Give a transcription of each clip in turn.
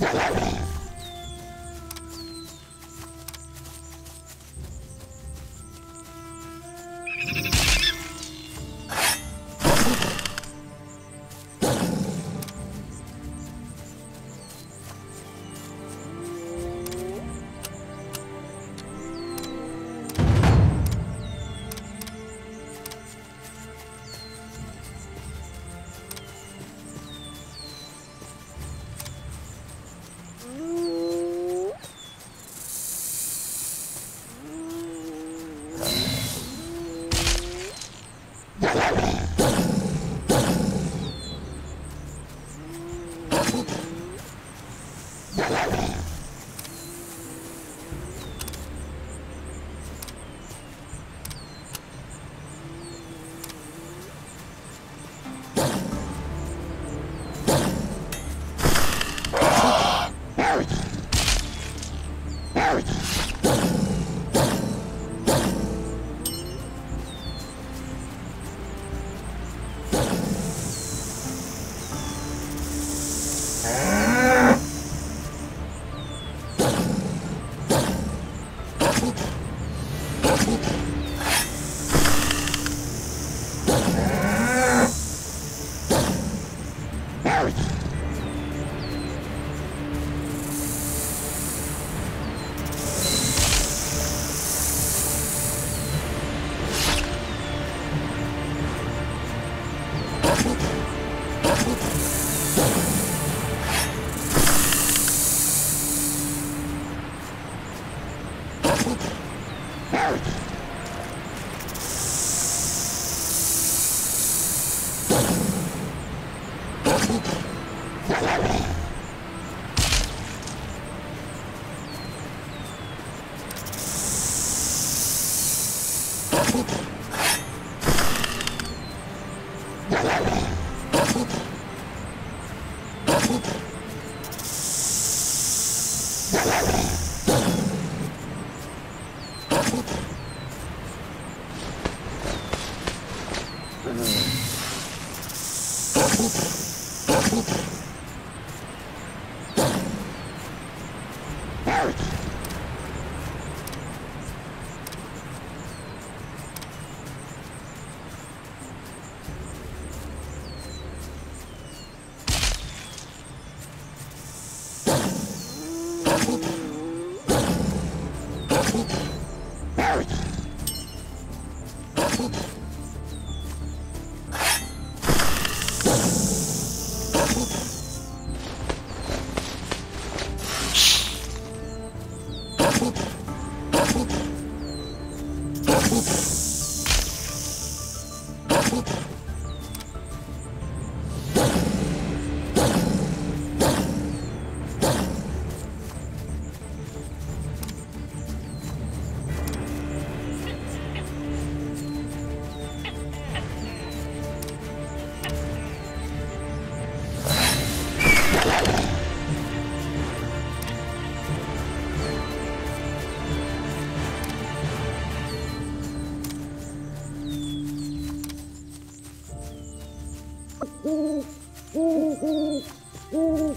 palabra. Oh! おおおおおおおお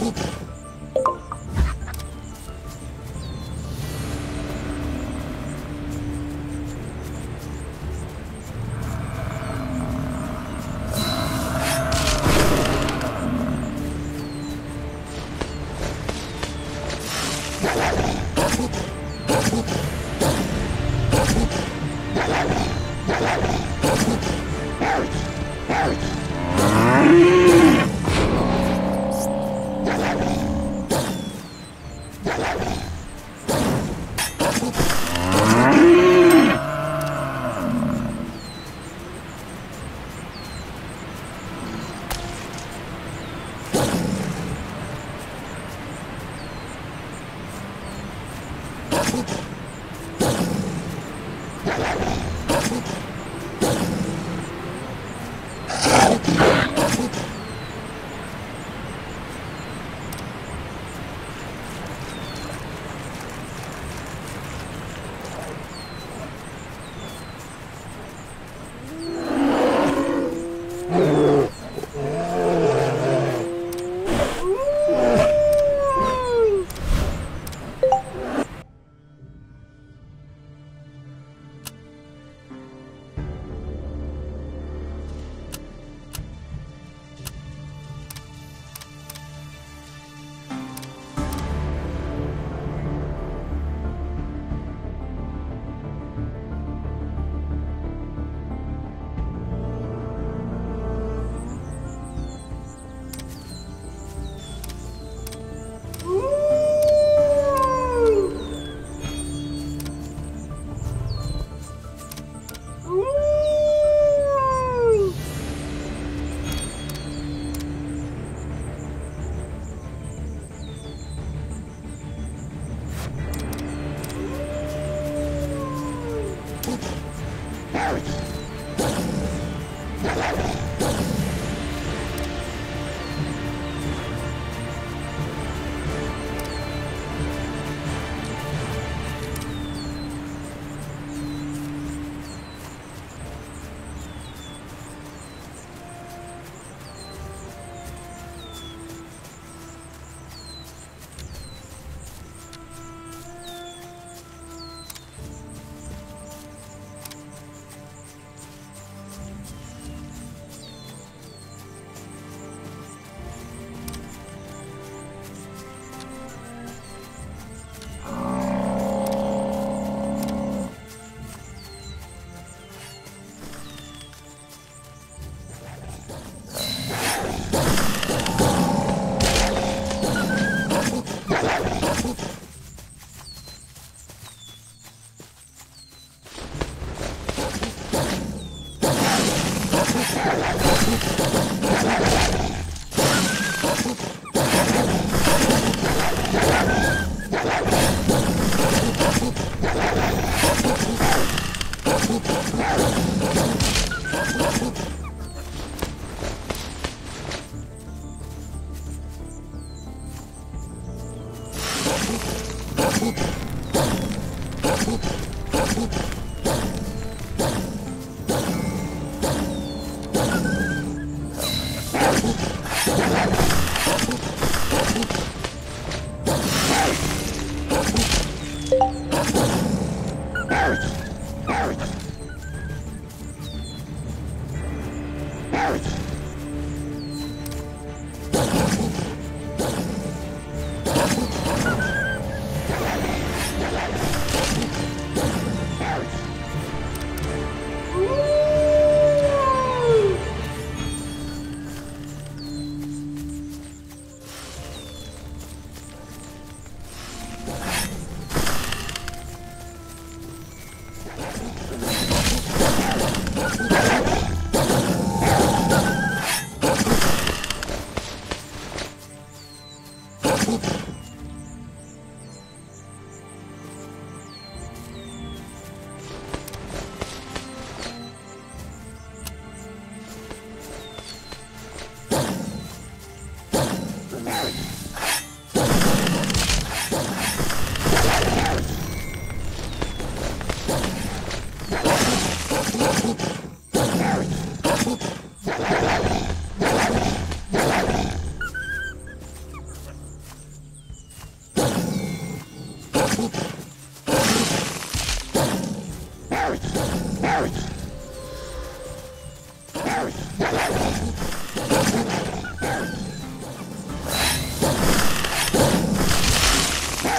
Oh, Okay.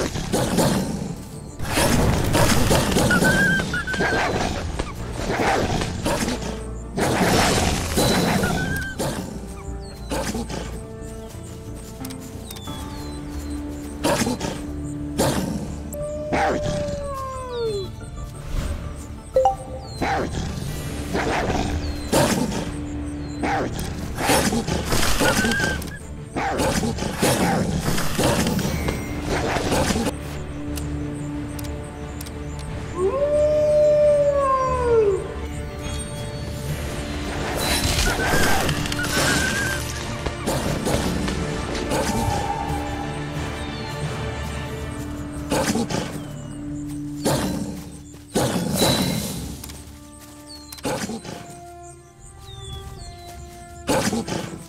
なんだ? Oh.